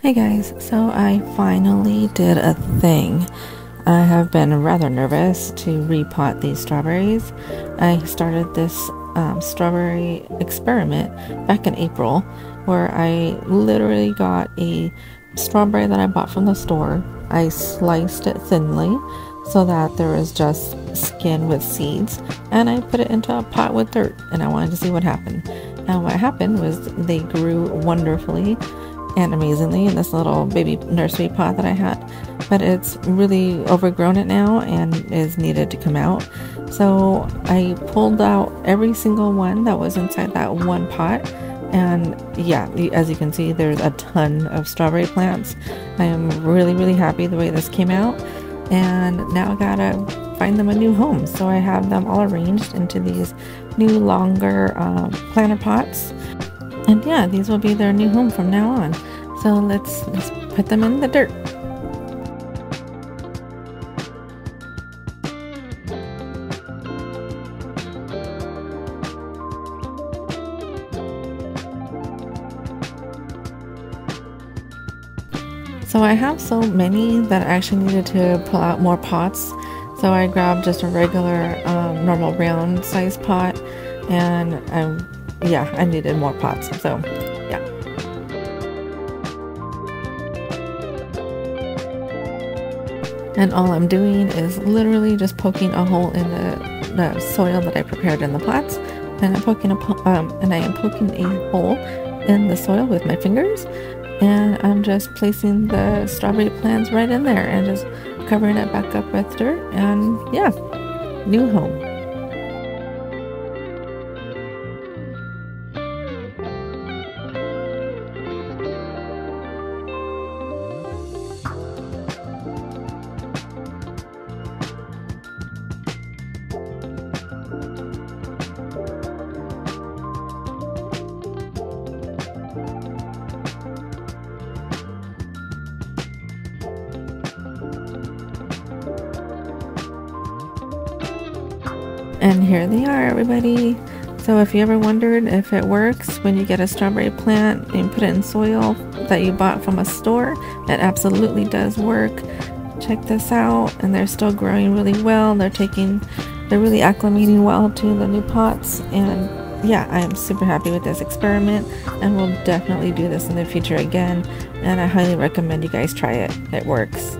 Hey guys, so I finally did a thing. I have been rather nervous to repot these strawberries. I started this um, strawberry experiment back in April where I literally got a strawberry that I bought from the store. I sliced it thinly so that there was just skin with seeds and I put it into a pot with dirt and I wanted to see what happened. And what happened was they grew wonderfully and amazingly in this little baby nursery pot that I had. But it's really overgrown it now and is needed to come out. So I pulled out every single one that was inside that one pot. And yeah, as you can see, there's a ton of strawberry plants. I am really, really happy the way this came out. And now I gotta find them a new home. So I have them all arranged into these new longer uh, planter pots and yeah, these will be their new home from now on. So let's, let's put them in the dirt. So I have so many that I actually needed to pull out more pots. So I grabbed just a regular um, normal round size pot and I yeah, I needed more pots. So, yeah. And all I'm doing is literally just poking a hole in the, the soil that I prepared in the pots. And I'm poking a um, and I am poking a hole in the soil with my fingers. And I'm just placing the strawberry plants right in there and just covering it back up with dirt. And yeah, new home. And here they are, everybody. So if you ever wondered if it works when you get a strawberry plant and put it in soil that you bought from a store, it absolutely does work. Check this out, and they're still growing really well. They're taking, they're really acclimating well to the new pots, and yeah, I am super happy with this experiment, and we'll definitely do this in the future again. And I highly recommend you guys try it. It works.